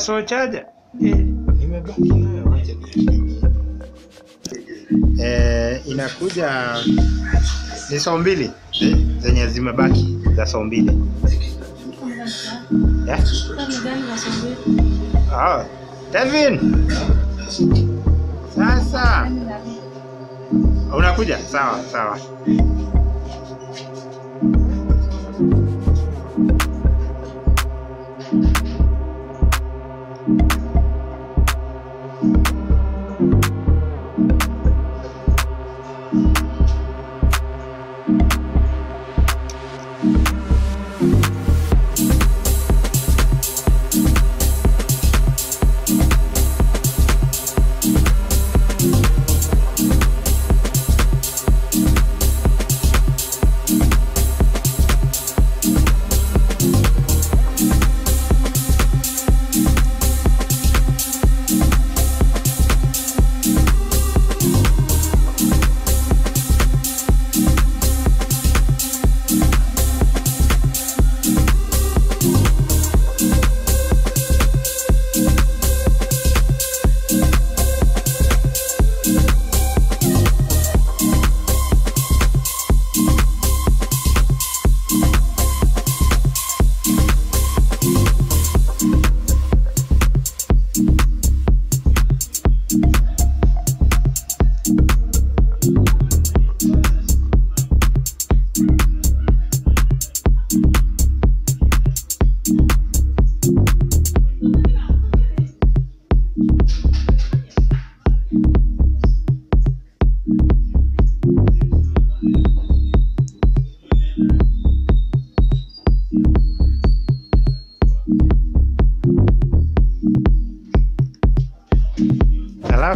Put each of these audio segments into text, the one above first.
Universal chaja Eh, Nimebaki nayo, wacha eh, inakuja ni saa mbili eh, zenye zimebaki za saa mbili yeah? Oh. Telvin sasa unakuja sawa sawa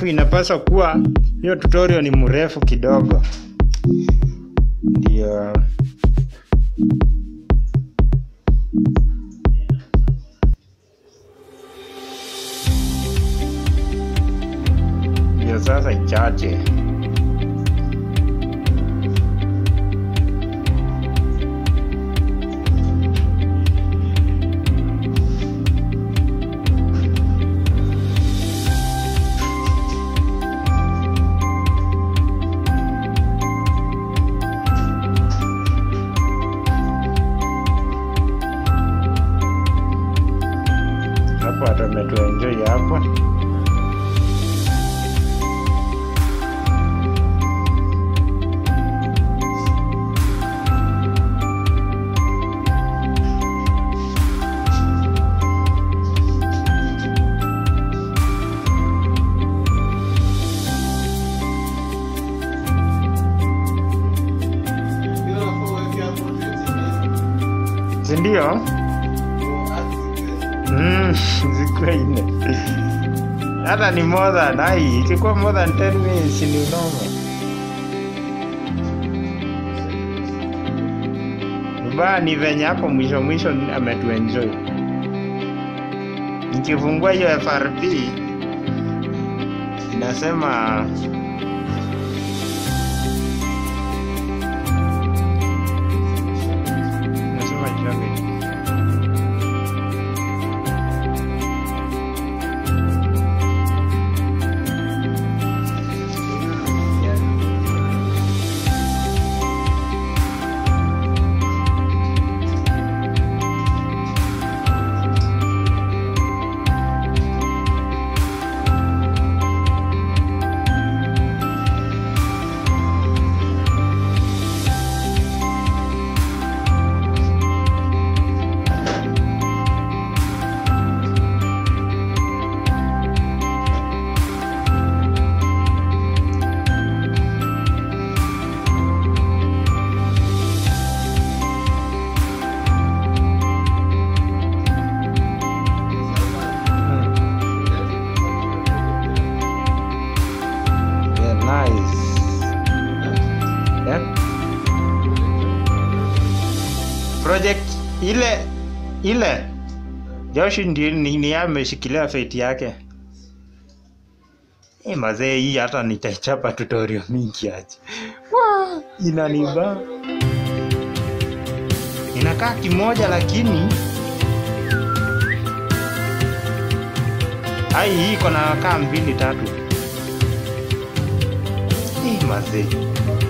alafu inapaswa kuwa hiyo tutorial ni mrefu kidogo sindio mm, zikuwa ine. Hata ni more than ai ikikuwa more than 10 minutes ni unoma ubaya ni venye hapo mwisho mwisho ametuenjoy. Nikifungua hiyo frp inasema mais. Né? Project ile ile Joshi ndio ni ameshikilia fate yake. E, mazee hii hata nitaichapa tutorial mingi aje. Inaniba inakaa kimoja, lakini ai hii iko na kaa mbili tatu Eh,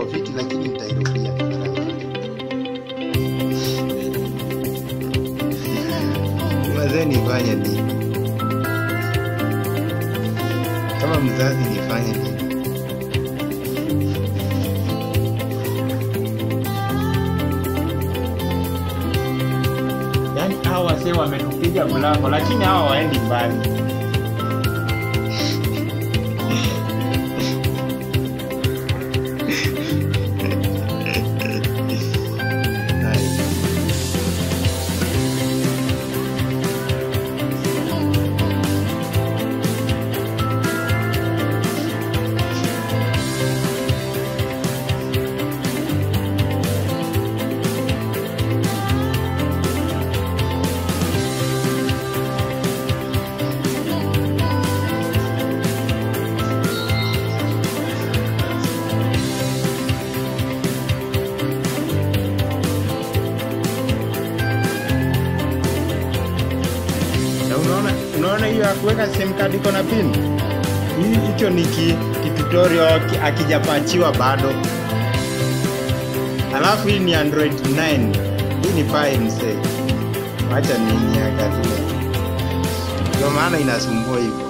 kila viti lakini nitairudia Wazee nifanye nini? Kama mzazi nifanye nini? Yaani hawa wasee wametupiga mlango lakini hawa waendi mbali. Unaona unaona hiyo ya kuweka sim card iko na pin. Hicho ni ki, ki akijapachiwa bado. Alafu hii ni Android 9. Hii ni pae mse Acha nini angalia. Ndio maana inasumbua hivyo.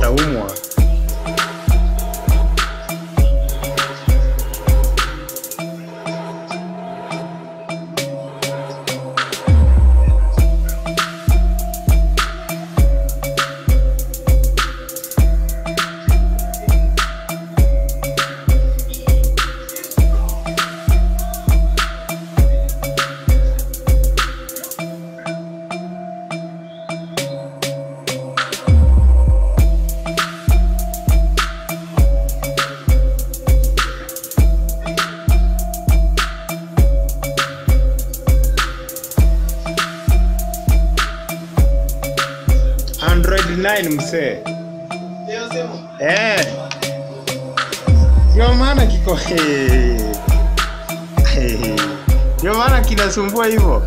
Hawa maana kiko Ndio maana kinasumbua hivyo.